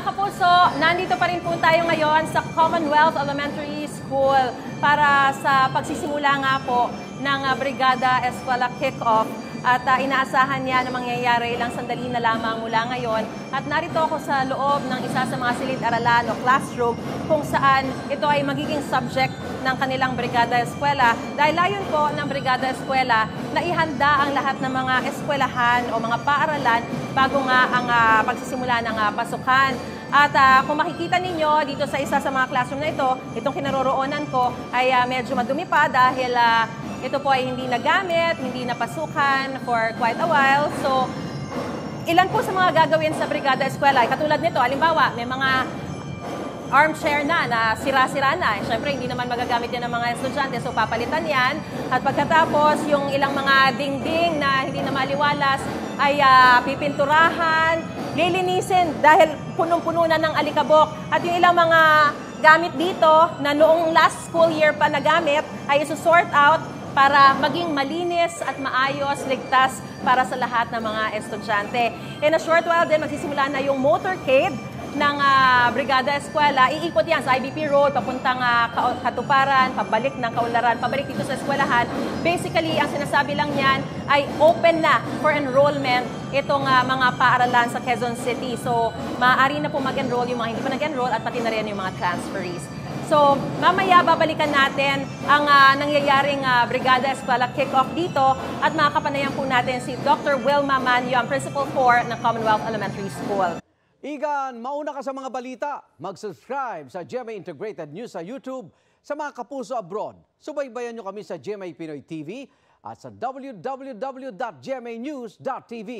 Mga kapuso, nandito pa rin po tayo ngayon sa Commonwealth Elementary School para sa pagsisimula nga po ng ah, Brigada Eskwela Kick-Off. At ah, inaasahan niya na mangyayari ilang sandali na lamang mula ngayon. At narito ako sa loob ng isa sa mga silid-aralan o classroom kung saan ito ay magiging subject ng kanilang Brigada Eskwela. Dahil layon po ng Brigada Eskwela na ihanda ang lahat ng mga eskwelahan o mga paaralan bago nga ang ah, pagsisimula ng ah, pasukan. At ah, kung makikita ninyo dito sa isa sa mga classroom na ito, itong kinaroroonan ko ay ah, medyo madumi pa dahil ah, ito po ay hindi nagamit, hindi napasukan for quite a while. So, ilan po sa mga gagawin sa Brigada Eskwela? Katulad nito, halimbawa, may mga armchair na, na sira-sira na. Siyempre, hindi naman magagamit yan ng mga estudyante, so papalitan yan. At pagkatapos, yung ilang mga dingding na hindi na maliwalas ay ah, pipinturahan, lilinisin dahil punong-puno na ng alikabok. At yung ilang mga gamit dito na noong last school year pa nagamit ay isusort out para maging malinis at maayos, ligtas para sa lahat ng mga estudyante. In a short while din, magsisimula na yung motorcade ng ah, Brigada Eskwela. Iikot yan sa IBP Road, papuntang Ka- Katuparan, pabalik ng Kaularan, pabalik dito sa eskwelahan. Basically, ang sinasabi lang niyan ay open na for enrollment itong ah, mga paaralan sa Quezon City. So, maaari na po mag-enroll yung mga hindi pa nag-enroll at pati na rin yung mga transferees. So, mamaya babalikan natin ang ah, nangyayaring ah, Brigada Eskwela kick-off dito at makakapanayan po natin si Dr. Wilma Manyo, ang Principal 4 ng Commonwealth Elementary School. Igan, mauna ka sa mga balita. Mag-subscribe sa GMA Integrated News sa YouTube sa mga kapuso abroad. Subaybayan nyo kami sa GMA Pinoy TV at sa www.gmanews.tv.